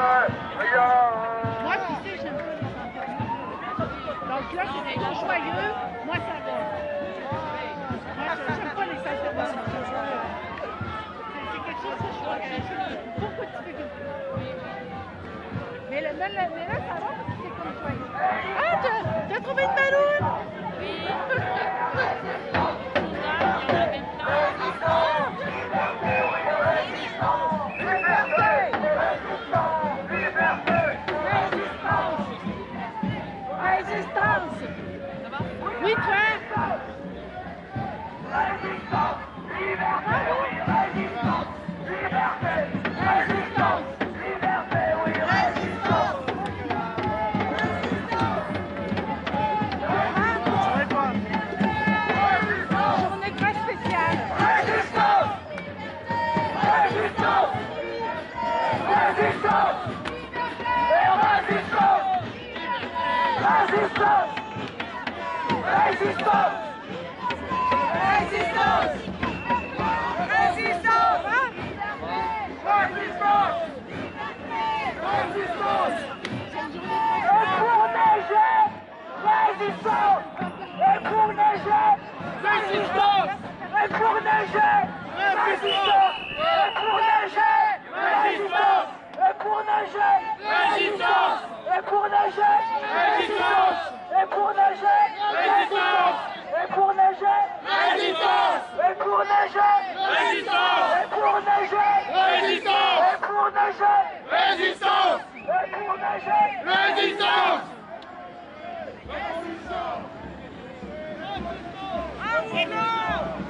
Moi, tu sais, j'aime pas les Dans le club, c'est des joyeux. Moi, ça va. Moi, j'aime pas les salles de bain. C'est quelque chose que je vois. Pourquoi tu fais comme? Mais, là, ça va parce que c'est comme joyeux. Ah, tu as trouvé une balloune? Oui. résistance est pour neiger Résistance est pour neiger Résistance est pour neiger Résistance est pour neiger Résistance est pour neiger Résistance est pour neiger Résistance est pour neiger Résistance est pour neiger Résistance pour Résistance pour Résistance pour Résistance Não!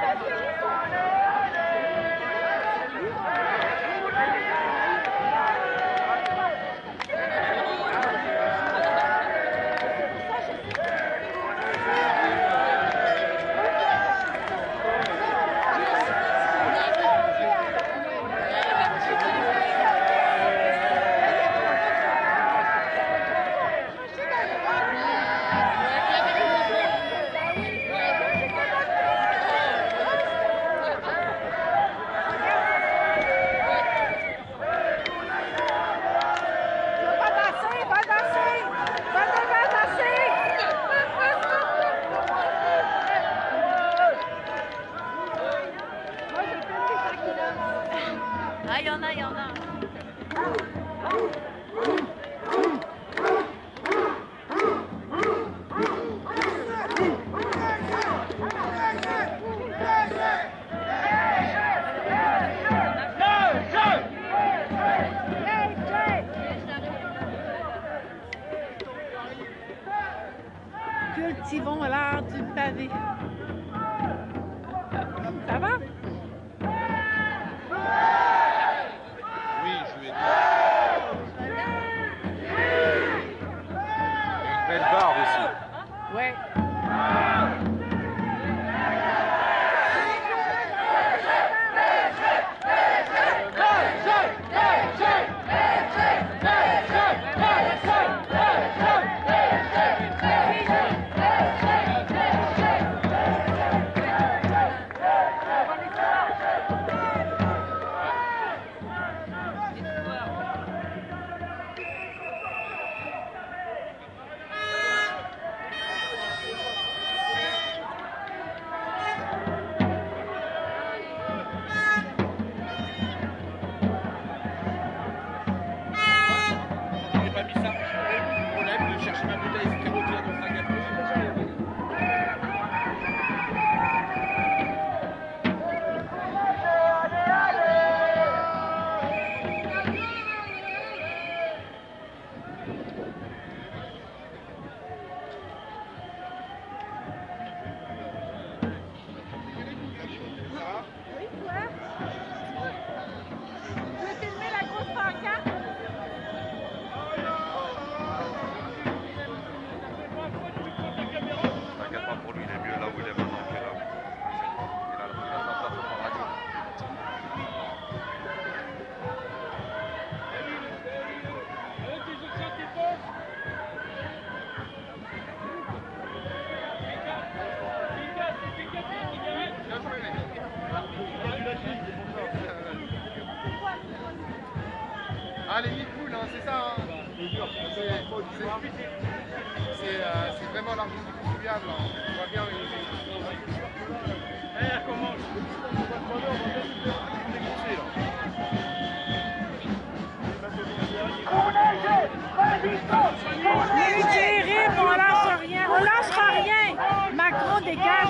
Euh, c'est vraiment l'argent du contribuable. Hein. On voit bien une... comment C'est terrible, on lâche rien, on lâche rien. Macron dégage.